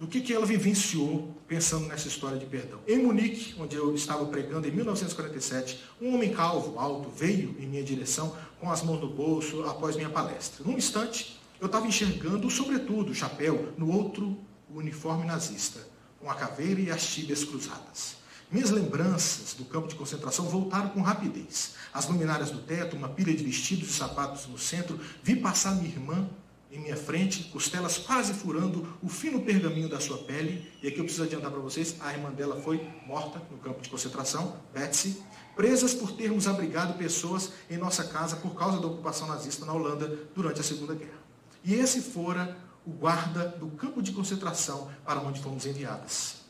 do que, que ela vivenciou pensando nessa história de perdão. Em Munique, onde eu estava pregando em 1947, um homem calvo, alto, veio em minha direção com as mãos no bolso após minha palestra. Num instante, eu estava enxergando, sobretudo, o chapéu no outro o uniforme nazista, com a caveira e as tíbias cruzadas. Minhas lembranças do campo de concentração voltaram com rapidez. As luminárias do teto, uma pilha de vestidos e sapatos no centro, vi passar minha irmã em minha frente, costelas quase furando o fino pergaminho da sua pele. E aqui eu preciso adiantar para vocês, a irmã dela foi morta no campo de concentração, Betsy, presas por termos abrigado pessoas em nossa casa por causa da ocupação nazista na Holanda durante a Segunda Guerra. E esse fora o guarda do campo de concentração para onde fomos enviadas.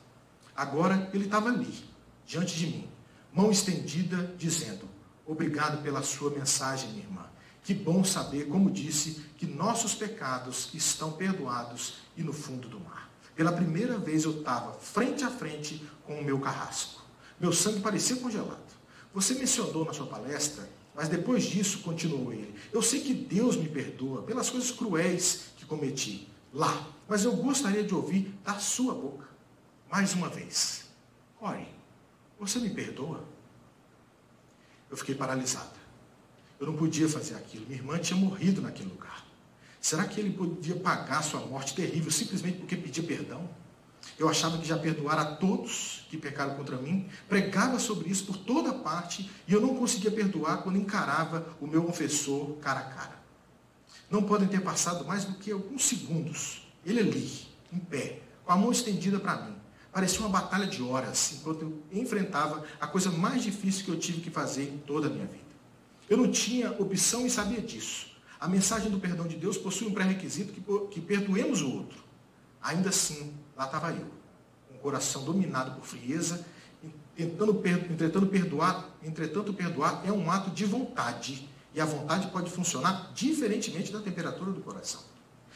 Agora ele estava ali, diante de mim, mão estendida, dizendo: Obrigado pela sua mensagem, minha irmã. Que bom saber, como disse, que nossos pecados estão perdoados e no fundo do mar. Pela primeira vez eu estava frente a frente com o meu carrasco. Meu sangue parecia congelado. Você mencionou na sua palestra, mas depois disso, continuou ele, eu sei que Deus me perdoa pelas coisas cruéis que cometi lá, mas eu gostaria de ouvir da sua boca, mais uma vez. Ore, você me perdoa? Eu fiquei paralisada. Eu não podia fazer aquilo. Minha irmã tinha morrido naquele lugar. Será que ele podia pagar sua morte terrível simplesmente porque pedia perdão? Eu achava que já perdoara a todos que pecaram contra mim, pregava sobre isso por toda parte e eu não conseguia perdoar quando encarava o meu confessor cara a cara. Não podem ter passado mais do que alguns segundos. Ele ali, em pé, com a mão estendida para mim. Parecia uma batalha de horas, enquanto eu enfrentava a coisa mais difícil que eu tive que fazer em toda a minha vida. Eu não tinha opção e sabia disso. A mensagem do perdão de Deus possui um pré-requisito que, que perdoemos o outro. Ainda assim, lá estava eu, com o coração dominado por frieza, tentando, entretanto, perdoar, entretanto, perdoar é um ato de vontade. E a vontade pode funcionar diferentemente da temperatura do coração.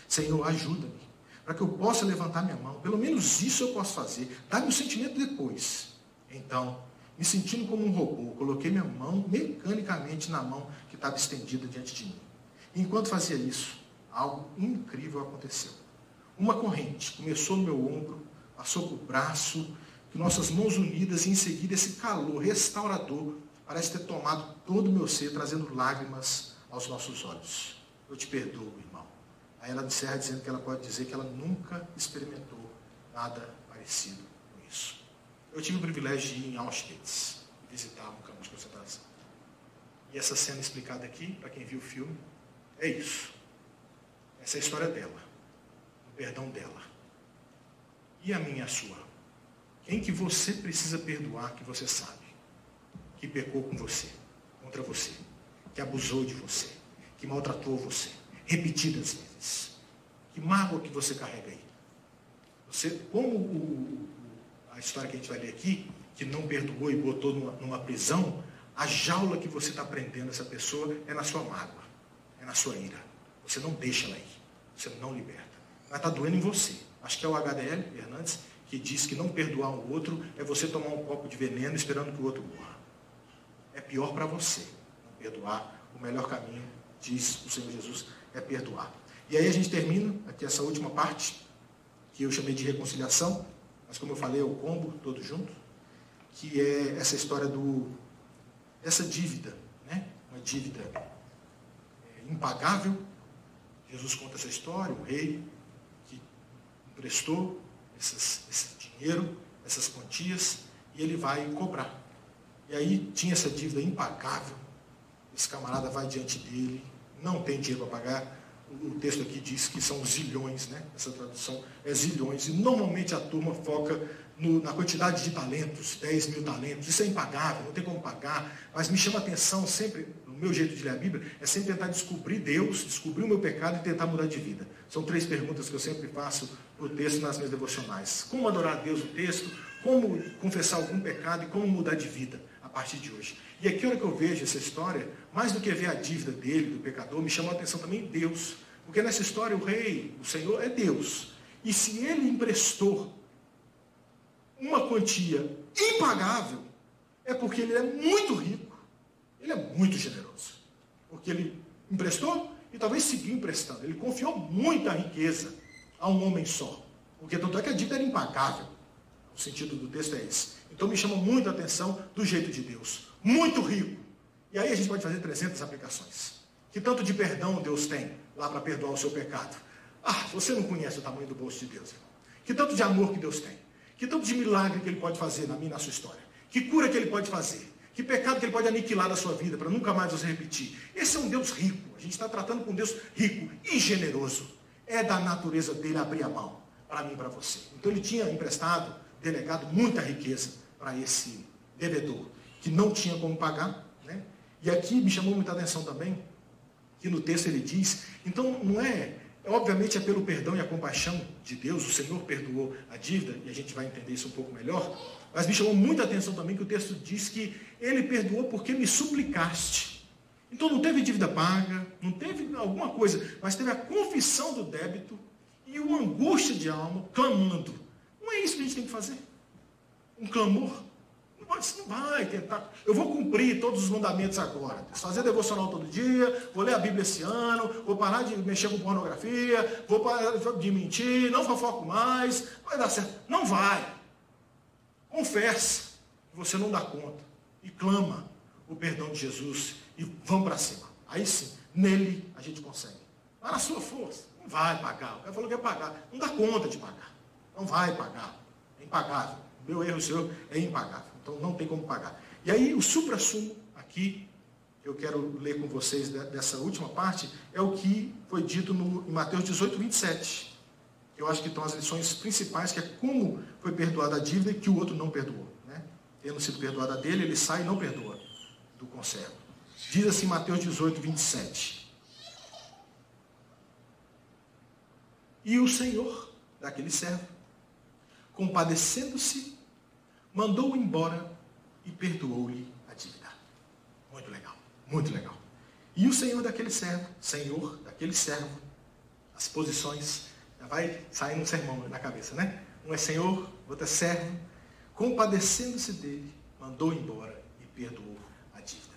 Senhor, ajuda-me, para que eu possa levantar minha mão. Pelo menos isso eu posso fazer. Dá-me o sentimento depois. Então, me sentindo como um robô, coloquei minha mão mecanicamente na mão que estava estendida diante de mim. Enquanto fazia isso, algo incrível aconteceu. Uma corrente começou no meu ombro, passou por braço, que nossas mãos unidas e em seguida esse calor restaurador parece ter tomado todo o meu ser, trazendo lágrimas aos nossos olhos. Eu te perdoo. Aí ela encerra dizendo que ela pode dizer que ela nunca experimentou nada parecido com isso. Eu tive o privilégio de ir em Auschwitz, visitar um campo de concentração. E essa cena explicada aqui, para quem viu o filme, é isso. Essa é a história dela, o perdão dela. E a minha e a sua? Quem que você precisa perdoar que você sabe que pecou com você, contra você, que abusou de você, que maltratou você, repetidas vezes? Que mágoa que você carrega aí? Você, como o, a história que a gente vai ler aqui, que não perdoou e botou numa, numa prisão, a jaula que você está prendendo essa pessoa é na sua mágoa, é na sua ira. Você não deixa ela ir, você não liberta. Mas está doendo em você. Acho que é o HDL, Fernandes, que diz que não perdoar o outro é você tomar um copo de veneno esperando que o outro morra. É pior para você não perdoar. O melhor caminho, diz o Senhor Jesus, é perdoar. E aí a gente termina aqui essa última parte, que eu chamei de reconciliação, mas como eu falei, é o combo todo junto, que é essa história do essa dívida, né? Uma dívida é, impagável. Jesus conta essa história, o rei que emprestou esses, esse dinheiro, essas quantias, e ele vai cobrar. E aí tinha essa dívida impagável. Esse camarada vai diante dele, não tem dinheiro para pagar, o texto aqui diz que são zilhões, né? Essa tradução é zilhões. E normalmente a turma foca no, na quantidade de talentos, 10 mil talentos. Isso é impagável, não tem como pagar. Mas me chama a atenção sempre, no meu jeito de ler a Bíblia, é sempre tentar descobrir Deus, descobrir o meu pecado e tentar mudar de vida. São três perguntas que eu sempre faço para o texto nas minhas devocionais. Como adorar a Deus no texto, como confessar algum pecado e como mudar de vida a partir de hoje. E aqui, hora que eu vejo essa história, mais do que ver a dívida dele, do pecador, me chamou a atenção também Deus. Porque nessa história o rei, o Senhor, é Deus. E se ele emprestou uma quantia impagável, é porque ele é muito rico, ele é muito generoso. Porque ele emprestou e talvez seguiu emprestando. Ele confiou muita riqueza a um homem só. Porque tanto é que a dívida era impagável. O sentido do texto é esse. Então me chama muito a atenção do jeito de Deus. Muito rico. E aí a gente pode fazer 300 aplicações. Que tanto de perdão Deus tem lá para perdoar o seu pecado? Ah, você não conhece o tamanho do bolso de Deus, irmão. Que tanto de amor que Deus tem. Que tanto de milagre que Ele pode fazer na minha e na sua história. Que cura que ele pode fazer? Que pecado que ele pode aniquilar da sua vida para nunca mais você repetir? Esse é um Deus rico. A gente está tratando com um Deus rico e generoso. É da natureza dele abrir a mão para mim e para você. Então ele tinha emprestado, delegado muita riqueza para esse devedor, que não tinha como pagar. Né? E aqui me chamou muita atenção também, que no texto ele diz, então não é, obviamente é pelo perdão e a compaixão de Deus, o Senhor perdoou a dívida, e a gente vai entender isso um pouco melhor, mas me chamou muita atenção também que o texto diz que ele perdoou porque me suplicaste. Então não teve dívida paga, não teve alguma coisa, mas teve a confissão do débito e uma angústia de alma clamando. Não é isso que a gente tem que fazer? Um clamor? Você não vai tentar. Eu vou cumprir todos os mandamentos agora. Fazer devocional todo dia, vou ler a Bíblia esse ano, vou parar de mexer com pornografia, vou parar de mentir, não fofoco mais, vai dar certo. Não vai. Confessa que você não dá conta e clama o perdão de Jesus e vamos para cima. Aí sim, nele a gente consegue. Mas na sua força, não vai pagar. O cara falou que ia pagar. Não dá conta de pagar. Não vai pagar. É impagável. Meu erro, senhor, é impagável. Então não tem como pagar. E aí o supra-sumo aqui, eu quero ler com vocês dessa última parte, é o que foi dito no, em Mateus 18, 27. Eu acho que estão as lições principais, que é como foi perdoada a dívida que o outro não perdoou. Né? Tendo sido perdoada dele, ele sai e não perdoa do conservo. Diz assim Mateus 18, 27. E o Senhor daquele servo, compadecendo-se, mandou-o embora e perdoou-lhe a dívida. Muito legal, muito legal. E o Senhor daquele servo, Senhor daquele servo, as posições, já vai sair um sermão na cabeça, né? Um é Senhor, outro é servo, compadecendo-se dele, mandou embora e perdoou a dívida.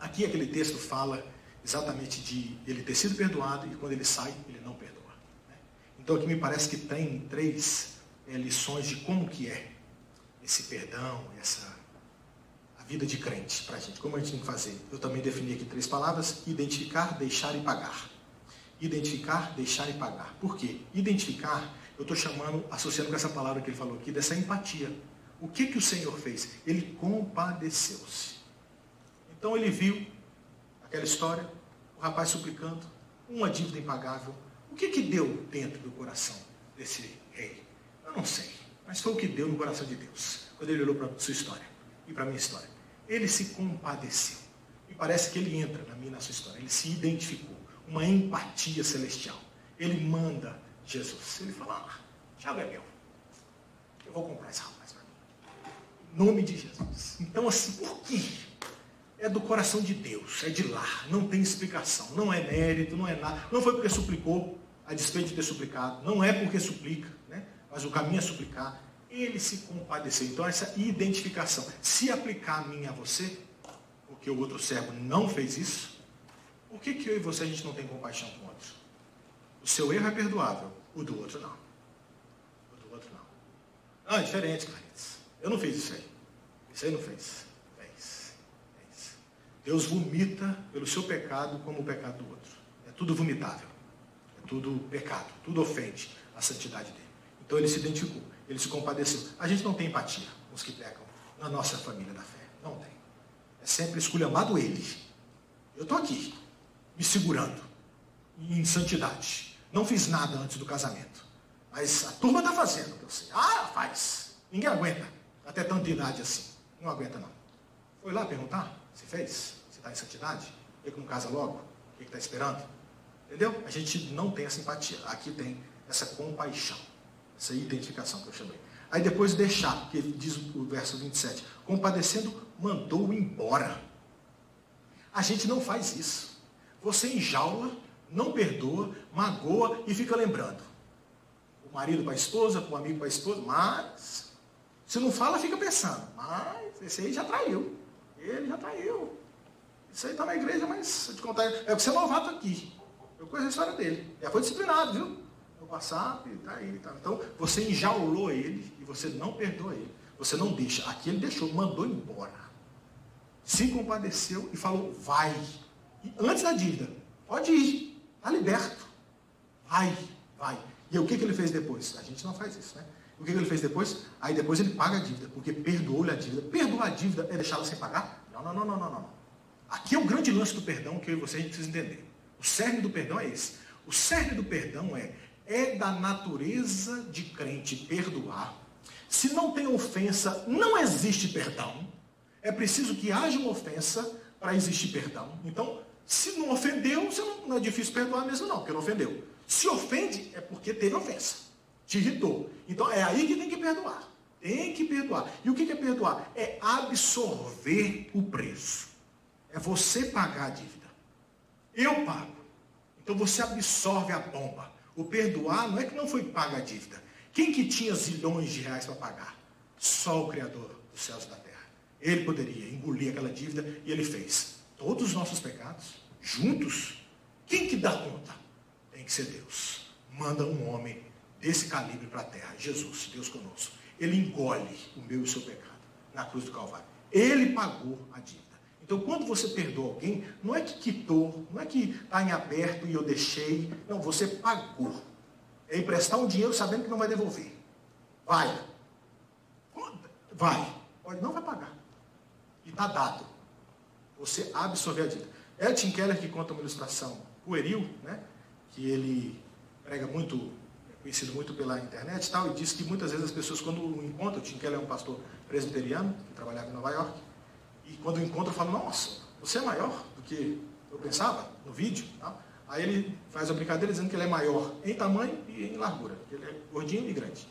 Aqui aquele texto fala exatamente de ele ter sido perdoado e quando ele sai, ele não perdoa. Né? Então aqui me parece que tem três é, lições de como que é esse perdão, essa a vida de crente para a gente. Como a gente tem que fazer? Eu também defini aqui três palavras: identificar, deixar e pagar. Identificar, deixar e pagar. Por quê? Identificar, eu estou chamando, associando com essa palavra que ele falou aqui, dessa empatia. O que, que o Senhor fez? Ele compadeceu-se. Então ele viu aquela história, o rapaz suplicando, uma dívida impagável. O que, que deu dentro do coração desse rei? Eu não sei, mas foi o que deu no coração de Deus, quando ele olhou para a sua história e para a minha história. Ele se compadeceu. E parece que ele entra na minha na sua história. Ele se identificou. Uma empatia celestial. Ele manda Jesus. Ele fala, ah, já é meu. Eu vou comprar esse rapaz para mim. Em nome de Jesus. Então, assim, por quê? É do coração de Deus, é de lá, não tem explicação, não é mérito, não é nada, não foi porque suplicou, a despeito de ter suplicado, não é porque suplica? Mas o caminho é suplicar, ele se compadeceu. Então, essa identificação, se aplicar a mim a você, porque o outro servo não fez isso, por que, que eu e você a gente não tem compaixão com o outro? O seu erro é perdoável, o do outro não. O do outro não. Ah, é diferente, Clarice. Eu não fiz isso aí. Isso aí não fez. Fez. Fez. Deus vomita pelo seu pecado como o pecado do outro. É tudo vomitável. É tudo pecado. Tudo ofende a santidade dele. Então ele se identificou ele se compadeceu. A gente não tem empatia com os que pecam na nossa família da fé. Não tem. É sempre esculhambado ele. Eu estou aqui, me segurando, em santidade. Não fiz nada antes do casamento. Mas a turma está fazendo, eu sei. Ah, faz. Ninguém aguenta. Até tanta idade assim. Não aguenta, não. Foi lá perguntar se fez? Se está em santidade? Por que não casa logo? O que está esperando? Entendeu? A gente não tem essa empatia. Aqui tem essa compaixão. Essa identificação que eu chamei. Aí depois deixar, que diz o verso 27, compadecendo, mandou embora. A gente não faz isso. Você enjaula, não perdoa, magoa e fica lembrando. O marido para a esposa, o amigo para a esposa, mas se não fala, fica pensando, mas esse aí já traiu. Ele já traiu. Isso aí está na igreja, mas eu te contar, é que você é novato aqui. Eu conheço a história dele. Já foi disciplinado, viu? WhatsApp, tá aí. Tá. Então, você enjaulou ele e você não perdoa ele. Você não deixa. Aqui ele deixou, mandou embora. Se compadeceu e falou, vai. E antes da dívida, pode ir, está liberto. Vai, vai. E o que, que ele fez depois? A gente não faz isso, né? O que ele fez depois? Aí depois ele paga a dívida, porque perdoou-lhe a dívida. Perdoar a dívida é deixá-la sem pagar? Não, não, não, não, não, não. Aqui é o grande lance do perdão que eu e você a gente precisa entender. O cerne do perdão é esse. O cerne do perdão é, é da natureza de crente perdoar. Se não tem ofensa, não existe perdão. É preciso que haja uma ofensa para existir perdão. Então, se não ofendeu, não, não é difícil perdoar mesmo não, porque não ofendeu. Se ofende, é porque teve ofensa. Te irritou. Então é aí que tem que perdoar. Tem que perdoar. E o que é perdoar? É absorver o preço. É você pagar a dívida. Eu pago. Então você absorve a bomba. O perdoar não é que não foi paga a dívida. Quem que tinha zilhões de reais para pagar? Só o Criador dos céus e da terra. Ele poderia engolir aquela dívida e ele fez. Todos os nossos pecados, juntos, quem que dá conta? Tem que ser Deus. Manda um homem desse calibre para a terra, Jesus, Deus conosco. Ele engole o meu e o seu pecado na cruz do Calvário. Ele pagou a dívida. Então, quando você perdoa alguém, não é que quitou, não é que está em aberto e eu deixei. Não, você pagou. É emprestar um dinheiro sabendo que não vai devolver. Vai. Vai. Não vai pagar. E está dado. Você absorver a dívida. É Tim Keller que conta uma ilustração pueril, né? que ele prega muito, é conhecido muito pela internet e tal, e diz que muitas vezes as pessoas, quando o encontram, o Tim Keller é um pastor presbiteriano, que trabalhava em Nova York, e quando o encontram, falam, nossa, você é maior do que eu pensava no vídeo. Tá? Aí ele faz a brincadeira dizendo que ele é maior em tamanho e em largura, que ele é gordinho e grande.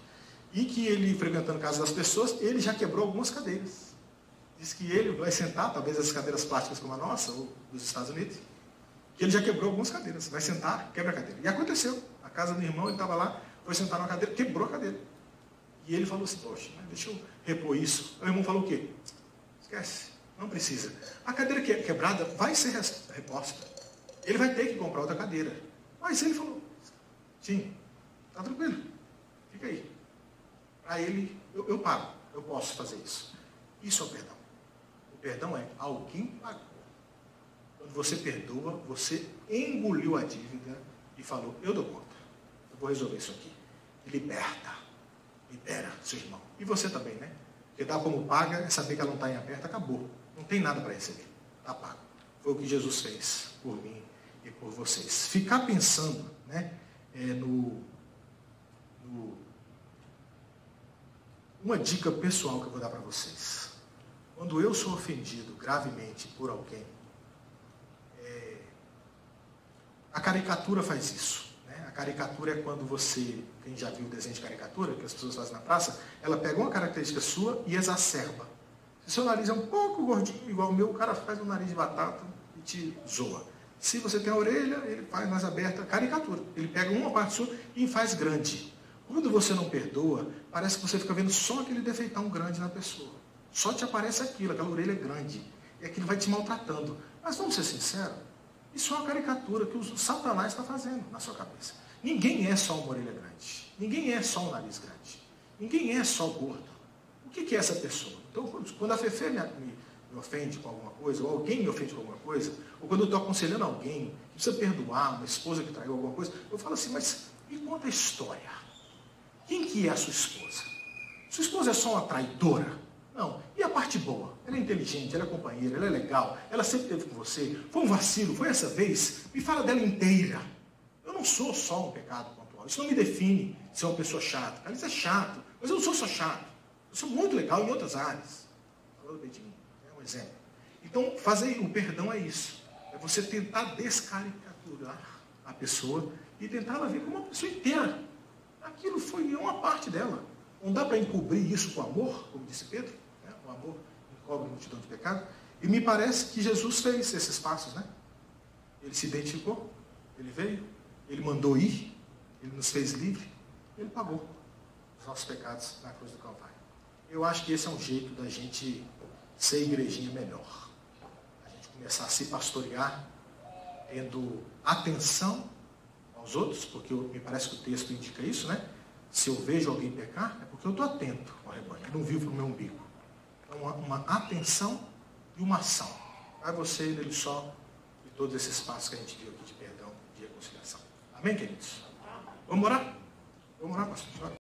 E que ele, frequentando casa das pessoas, ele já quebrou algumas cadeiras. Diz que ele vai sentar, talvez as cadeiras plásticas como a nossa, ou dos Estados Unidos, que ele já quebrou algumas cadeiras. Vai sentar, quebra a cadeira. E aconteceu. A casa do irmão, ele estava lá, foi sentar numa cadeira, quebrou a cadeira. E ele falou assim, poxa, deixa eu repor isso. O irmão falou o quê? Esquece, não precisa. A cadeira que é quebrada vai ser reposta. Ele vai ter que comprar outra cadeira. Mas ele falou, sim, tá tranquilo, fica aí. Para ele, eu, eu pago, eu posso fazer isso. Isso é o perdão. O perdão é alguém pagou. Quando você perdoa, você engoliu a dívida e falou, eu dou conta, eu vou resolver isso aqui. Liberta, libera seu irmão. E você também, né? Porque dá como paga é saber que ela não está em aberto, acabou. Não tem nada para receber. Está pago. Foi o que Jesus fez por mim e por vocês. Ficar pensando né, é, no, no. Uma dica pessoal que eu vou dar para vocês. Quando eu sou ofendido gravemente por alguém, é, a caricatura faz isso. Né? A caricatura é quando você, quem já viu o desenho de caricatura, que as pessoas fazem na praça, ela pega uma característica sua e exacerba. Se seu nariz é um pouco gordinho, igual o meu, o cara faz um nariz de batata e te zoa. Se você tem a orelha, ele faz mais aberta, caricatura. Ele pega uma parte sua e faz grande. Quando você não perdoa, parece que você fica vendo só aquele defeitão grande na pessoa. Só te aparece aquilo, aquela orelha grande. E aquilo vai te maltratando. Mas vamos ser sinceros, isso é uma caricatura que o Satanás está fazendo na sua cabeça. Ninguém é só uma orelha grande. Ninguém é só um nariz grande. Ninguém é só gordo. O que é essa pessoa? Então, quando a Fefe me, me ofende com alguma coisa, ou alguém me ofende com alguma coisa, ou quando eu estou aconselhando alguém precisa perdoar, uma esposa que traiu alguma coisa, eu falo assim, mas me conta a história. Quem que é a sua esposa? Sua esposa é só uma traidora? Não. E a parte boa? Ela é inteligente, ela é companheira, ela é legal, ela sempre esteve com você. Foi um vacilo, foi essa vez? Me fala dela inteira. Eu não sou só um pecado pontual. Isso não me define ser uma pessoa chata. Aliás, é chato, mas eu não sou só chato. Eu sou muito legal em outras áreas. Bem de mim exemplo. Então, fazer o perdão é isso. É você tentar descaricaturar a pessoa e tentar ela ver como uma pessoa inteira. Aquilo foi uma parte dela. Não dá para encobrir isso com amor, como disse Pedro. Né? O amor encobre a multidão de pecado. E me parece que Jesus fez esses passos, né? Ele se identificou, ele veio, ele mandou ir, ele nos fez livre, ele pagou os nossos pecados na cruz do Calvário. Eu acho que esse é um jeito da gente ser igrejinha melhor. A gente começar a se pastorear, tendo atenção aos outros, porque me parece que o texto indica isso, né? Se eu vejo alguém pecar, é porque eu estou atento ao rebanho, não vivo para o meu umbigo. Então, uma, uma atenção e uma ação. Vai você e ele só e todos esses passos que a gente viu aqui de perdão, de reconciliação. Amém, queridos? Vamos orar? Vamos orar, pastor?